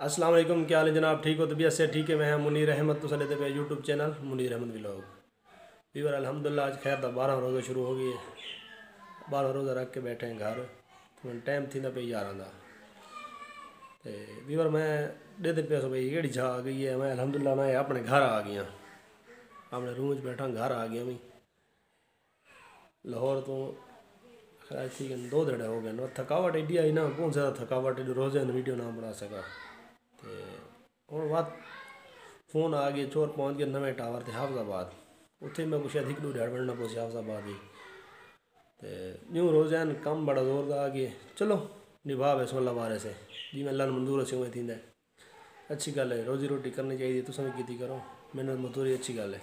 अस्सलाम वालेकुम, क्या हाल है जनाब? ठीक हो? तो तबीयत से ठीक है? मैं मुनीर अहमद तो चले पे YouTube channel Munir Ahmad vlog viewer अल्हम्दुलिल्लाह आज खैर बारह रोज़ा शुरू हो गई है बारह रोज़ा रख के बैठे हैं घर। तो टाइम थी ना पे यार आंदा तो वीवर मैं दे दिन पे भाई केड़ी जा आ गई है। मैं अल्हम्दुलिल्लाह मैं अपने घर आ गया। अपने रूम च बैठा, घर आ गया मैं। लाहौर तो खैर ठीक है, दो दिन हो गए थकावट एडी आई ना, कौन ज़्यादा थकावट रोज़ वीडियो ना बना सका। हूँ बात फ़ोन आ गए चोर पहुँच गए नवे टावर थे हाफजाबाद। उत्थे मैं अधिक दूर ध्याड़ बनना पौसी हाफजाबाद ही। तो यूँ रोज़ान कम बड़ा जोरदार आ गए चलो निभा वैसो अल्लाह बारे से। जी, मैं अल्लाह मंजूर से उमें थी अच्छी गल है रोज़ी रोटी करनी चाहिए तुम भी की करो। मेहनत मजदूरी अच्छी गल है।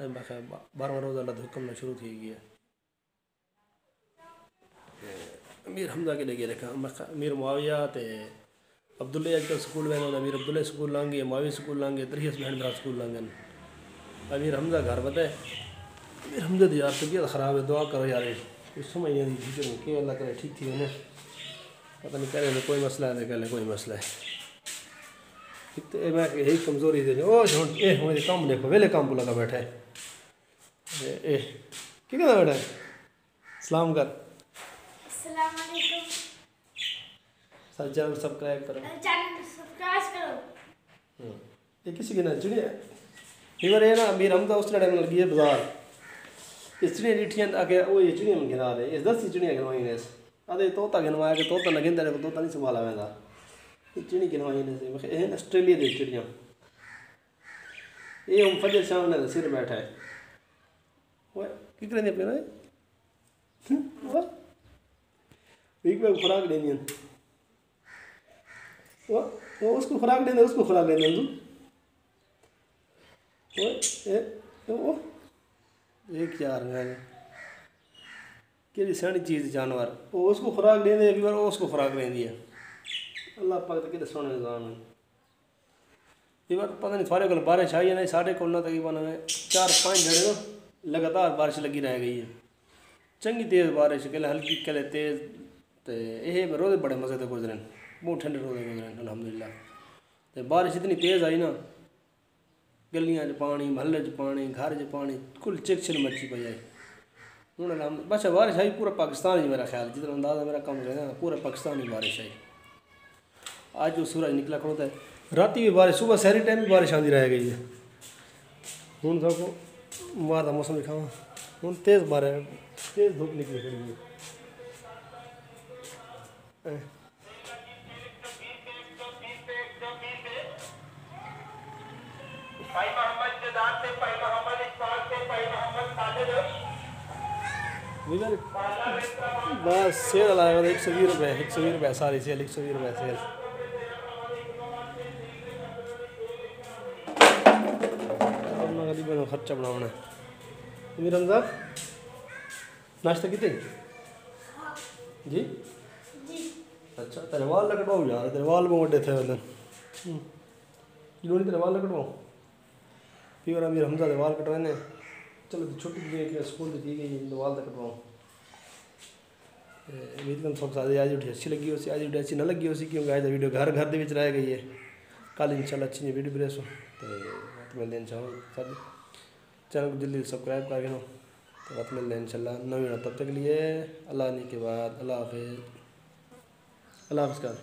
बारहवा रोज़ अल्लाह हुक्म शुरू थी गई है अमीर हमदा के लगे रखा। अमीर मुआविया तो अब्दुल्ले अजकल स्कूल वेंदो अमीर अब्दुल्ले स्कूल लांगे मुआवी स्कूल लांगे त्रीहस बहन भरा स्कूल लांगन अमीर हमदा घर बताए अमीर हमदा यार तबीयत ख़राब है, दुआ करो यार कुछ समझ नहीं आती ठीक कि अल्लाह करे, ठीक थी उन्हें। पता नहीं करे, कोई मसला है कल कोई मसला है। एक तो मैं यही कमज़ोरी दे ओ ए मुझे काम देखो, वेले काम लगा बैठा है। ए क्या बैठा है? सलाम कर। सर चैनल सब्सक्राइब करो। चैनल सब्सक्राइब करो। ये किसी के ना चिड़िया फीवर है ना मेरा हम तो उस टाइम लगी है बाज़ार। ये डिठियाँ आगे वो ये चिड़िया में गिरा रहे इस दस ही गिनवाई ने अरे तोता गिनवाया कि तोता न गिनता को तोता नहीं संभाला वेंदा ये चिड़ी गिनवाई ने से। मैं ये ऑस्ट्रेलिया दी ये हम फजर शाम ने सिर बैठा है। वो की करने पे ना एक बार खुराक देनी है। वो वो उसको खुराक देना उसको खुराक देना तू वो ए वो एक यार है? कि सही चीज़ जानवर। वो उसको खुराक दे दे बार वो उसको खुराक देंदी है अल्लाह पाक तो कितने सोने निज़ाम है। ये बार पता नहीं थोड़े को बारिश आई है नहीं साढ़े को ना तकरीबन हमें चार पाँच घड़े तो लगातार बारिश लगी रह गई है। चंगी तेज़ बारिश कल हल्की कल तेज़ तो यह रोज़ बड़े मज़े से गुजरे बहुत ठंडे रोज़ अलहमदिल्ला तो बारिश इतनी तेज़ आई ना, गलियाँ च पानी, महल्ले च पानी, घर च पानी, कुल चिकचिल मची पई आई हूँ अलहमद बस बारिश आई, पूरा पाकिस्तान ही मेरा ख्याल जितना अंदाज़ा मेरा कम रहना पूरे पाकिस्तान ही बारिश आई। आज जो सूरज निकला खड़ोता है राती भी बारिश, सुबह शहरी टाइम भी बारिश आती रह गई है हूँ सबको बाहर का मौसम दिखावा। हूँ तेज़ बारिश, तेज़ धूप निकली खड़ी है बस सेल लाया एक सौ बीस रुपये एक सौ बीस रुपये सारी सेल एक सौ बीस रुपये सेल खर्चा बनाना है। रमज़ान नाश्ता कितने? जी? अच्छा तेरे वाल लकड़वाओ यार तेरे वाल बहुत बड़े थे वलन क्यों नहीं तेरे वाल लकड़वाओ फिर अभी मेरे हमजा के बाल कटवाने चलो छुट्टी दे के स्कूल दी गई बाल तक कटवाओ एकदम सब साथ आज वीडियो अच्छी लगी उसी आज वीडियो अच्छी ना लगी उसी क्योंकि आज वीडियो घर घर के रह गई है। कल इंशाल्लाह अच्छी वीडियो भी हो तो मिलते इंशाल्लाह सब। चैनल को जल्दी सब्सक्राइब करके नो तो रात मिलते इंशाल्लाह नवी तब तक लिए। अल्लाह के बाद, अल्लाह हाफिज़। अल्लाह हाफिज़ कर